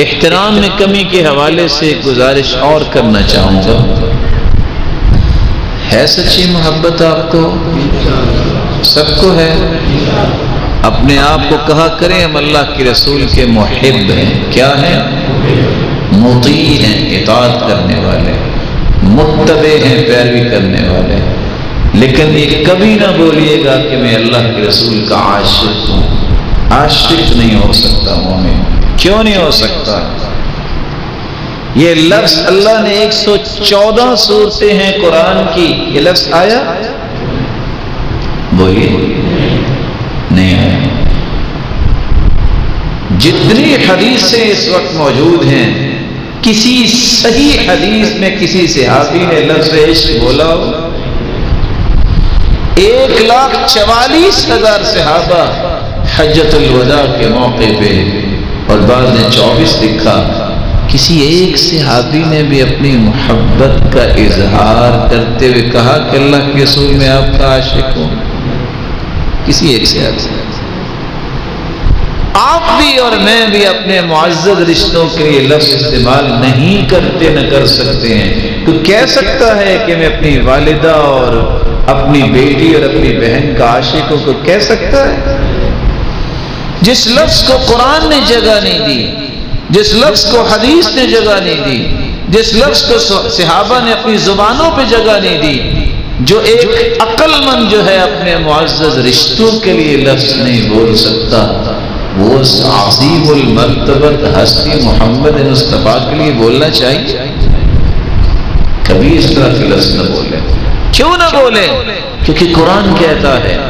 एहतराम में कमी के हवाले से गुजारिश और करना चाहूँगा। है सच्ची मोहब्बत आपको? सबको है। अपने आप को कहा करें, हम अल्लाह के रसूल के मुहिब हैं। क्या है? मुती हैं, इतात करने वाले। मुतबे हैं, पैरवी करने वाले। लेकिन ये कभी ना बोलिएगा कि मैं अल्लाह के रसूल का आशिक हूँ। आशिक नहीं हो सकता मोमिन। क्यों नहीं हो सकता? ये लफ्ज अल्लाह ने 114 सूरतें हैं कुरान की। ये लफ्ज आया? बोलिए नहीं आया। जितनी हदीसें इस वक्त मौजूद हैं, किसी सही हदीस में किसी सिहाबी ने लफ्ज इश्क, बोला हो। एक लाख चवालीस हज़ार सहाबा हजतुलवदा के मौके पे बाद ने चौबीस लिखा, किसी एक सहाबी ने भी अपनी मोहब्बत का इजहार करते हुए कहा कि अल्लाह के रसूल में आपका आशिक हूँ। किसी एक से आप भी और मैं भी अपने मुआजद रिश्तों के लिए लफ्ज इस्तेमाल नहीं करते, न कर सकते हैं। तो कह सकता है कि मैं अपनी वालिदा और अपनी बेटी और अपनी बहन का आशिक हूँ तो कह सकता है जिस लफ्ज को कुरान ने जगह नहीं दी, जिस लफ्ज को हदीस ने जगह नहीं दी, जिस लफ्ज को सिहाबा ने अपनी जुबानों पे जगह नहीं दी, जो एक अक्लमंद जो है अपने मुआज़ रिश्तों के लिए लफ्ज नहीं बोल सकता, वो मरतबत हस्ती मोहम्मद मुस्तफ़ा के लिए बोलना चाहिए। कभी इस तरह के लफ्ज न बोले। क्यों ना बोले? क्योंकि कुरान कहता है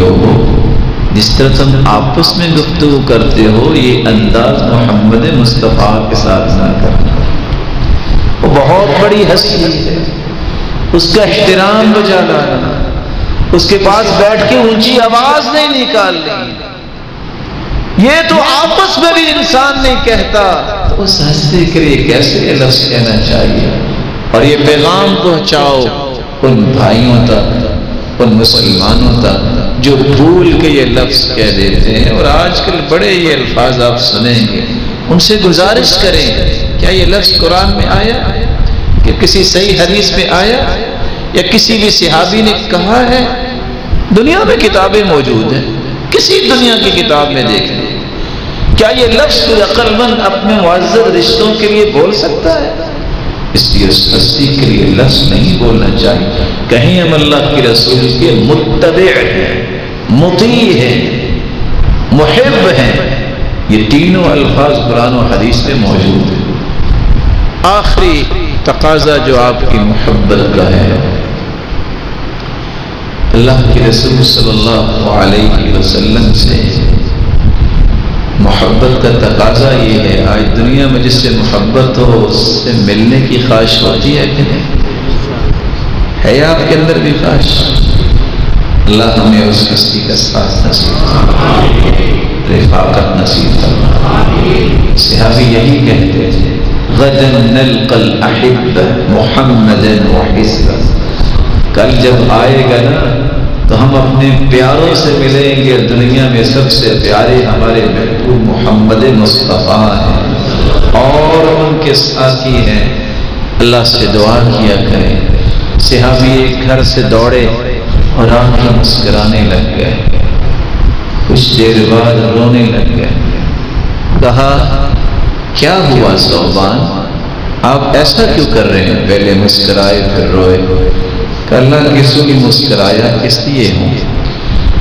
लोगों जिस तरह तुम आपस में गुफ्तु करते हो ये अंदाज मोहम्मद मुस्तफ़ा के साथ ना करना वो बहुत बड़ी हस्ती है उसका एहतराम बजा लाना उसके पास बैठ के ऊँची आवाज़ नहीं निकालनी ये तो आपस में भी इंसान नहीं कहता। तो उस हस्ती के लिए कैसे लफ्ज कहना चाहिए? और ये पैगाम पहुंचाओ उन भाइयों तक, उन मुसलमानों तक, जो भूल के ये लफ्ज कह देते हैं। और आजकल बड़े ये अल्फाज आप सुनेंगे, उनसे गुजारिश करें, क्या ये लफ्ज कुरान में आया? किसी सही हदीस में आया या किसी भी सिहाबी ने कहा है, दुनिया में किताबें मौजूद हैं। किसी दुनिया की किताब में देख। लें क्या ये लफ्ज अक्लमंद अपने मुआजर रिश्तों के लिए बोल सकता है? इसलिए उस हस्ती के लिए लफ्ज नहीं बोलना चाहिए। कहीं हम अल्लाह के रसूल के मुतबे हैं मुती हैं, मुहिब हैं। ये तीनों अल्फाज कुरान और हदीस में मौजूद है। आखिरी तकाजा जो आपकी मोहब्बत का है। अल्लाह के रसूल सल्लल्लाहु अलैहि वसल्लम से मोहब्बत का तकाजा ये है, आज दुनिया में जिससे मोहब्बत हो, उससे मिलने की ख्वाहिश होती है कि नहीं? है आपके अंदर भी ख्वाहिश? अल्लाह हमें उस हस्ती का साथ नसीब रिफाकत नसीब फरमा सिहाबी यही कहते थे गदन नलकल मोहम्मदन व कल जब आएगा ना तो हम अपने प्यारों से मिलेंगे दुनिया में सबसे प्यारे हमारे महबूब मोहम्मद मुस्तफ़ा हैं। और उनके साथी हैं। अल्लाह से दुआ किया करें। सिहाबी एक घर से दौड़े और आँखें मुस्कराने लग गए। कुछ देर बाद रोने लग गए। कहा क्या हुआ सोबान? आप ऐसा क्यों कर रहे हैं? पहले मुस्कराए, फिर रोए। अल्लाह किसू मुस्कराया किस लिए हूँ।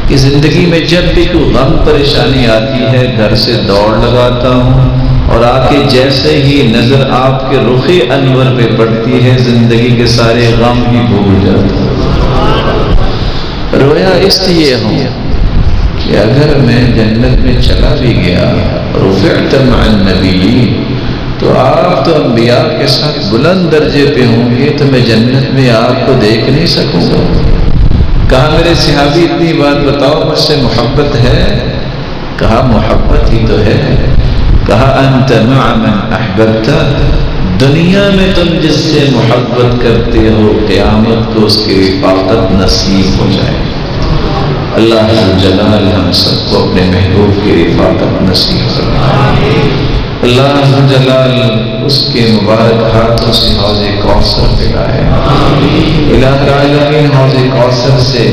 कि ज़िंदगी में जब भी कोई गम परेशानी आती है, घर से दौड़ लगाता हूँ, और आके जैसे ही नज़र आपके रुखे अनवर पे पड़ती है, ज़िंदगी के सारे गम ही भूल जाता हूँ। रोया इसलिए हूँ कि अगर मैं जन्नत में चला भी गया रुफ़ी तो आप तो अम्बिया के साथ बुलंद दर्जे पे होंगे तो मैं जन्नत में आपको देख नहीं सकूँगा। कहा मेरे सिहाबी, इतनी बात बताओ मुझसे मोहब्बत है? कहा, मोहब्बत ही तो है। कहा, अंत अहबता दुनिया में तुम जिससे मोहब्बत करते हो, क़यामत को उसकी रिफाकत नसीब हो जाए। अल्लाह जलाल हम सबको अपने महबूब की रिफाकत नसीब अल्लाह जलाल उसके मुबारक हाथों से हौज कौसर दिलाए। हौज कौसर से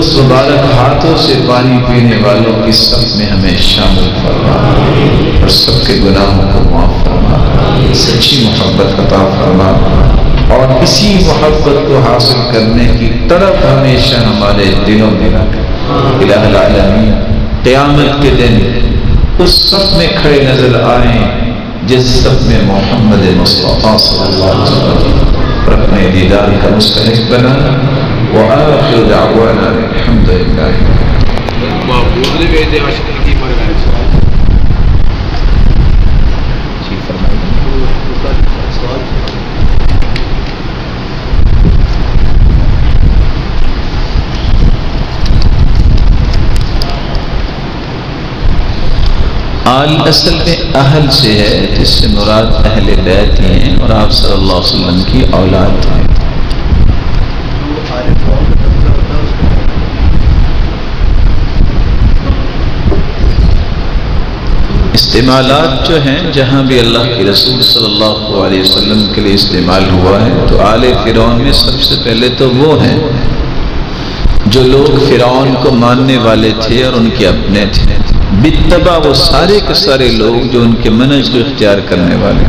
उस मुबारक हाथों से पानी पीने वालों की सब में हमें शामिल फरमा। और सबके गुनाहों को माफ़ फरमा। सच्ची मोहब्बत अता फरमा। और इसी मोहब्बत को हासिल करने की तड़प हमेशा हमारे दिलों में रखें। क्यामत के दिन उस सब में खड़े नज़र आए जिस सब में मोहम्मद अपने दीदार का मुस्तक बना। वो आखिर दावाना अलहमदिल्ला आल असल में अहल से है, जिससे मुराद अहल बैत हैं और आप सल्लल्लाहु अलैहि वसल्लम की औलाद हैं। इस्तेमालात जो हैं, जहाँ भी अल्लाह के रसूल सल्लल्लाहु अलैहि वसल्लम के लिए इस्तेमाल हुआ है तो आले फ़िरौन में सबसे पहले तो वो हैं, जो लोग फ़िरौन को मानने वाले थे और उनके अपने थे। बितबा वो सारे के सारे लोग जो उनके मनज को इख्तियार करने वाले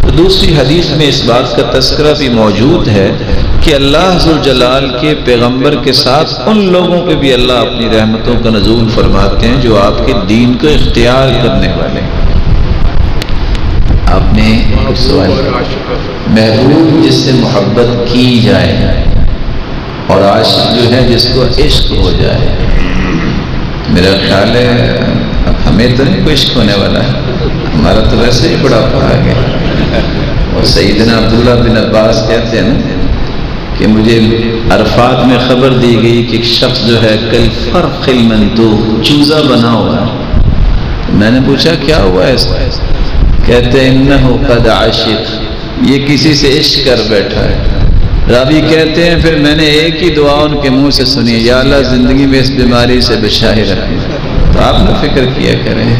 तो दूसरी हदीस में इस बात का तस्करा भी मौजूद है कि अल्लाह जलाल के पैगंबर के साथ उन लोगों पे भी अल्लाह अपनी रहमतों का नजूल फरमाते हैं जो आपके दीन को इख्तियार करने वाले आपने सवाल महबूब जिससे मोहब्बत की जाए और आशिक जो है जिसको इश्क हो जाए मेरा ख्याल है हमें तो नहीं इश्क होने वाला है। हमारा तो वैसे ही बड़ा आ गया। और सईदना अब्दुल्ला बिन अब्बास कहते हैं ना कि मुझे अरफात में खबर दी गई कि एक शख्स जो है, कल फर्खिलमन तो चूज़ा बना हुआ है। मैंने पूछा, क्या हुआ ऐसा कहते हैं न हो कद आशिक, ये किसी से इश्क कर बैठा है। रावी कहते हैं, फिर मैंने एक ही दुआ उनके मुँह से सुनी या अल्लाह ज़िंदगी में इस बीमारी से बचाए रखें। तो आप ना फ़िक्र किया करें।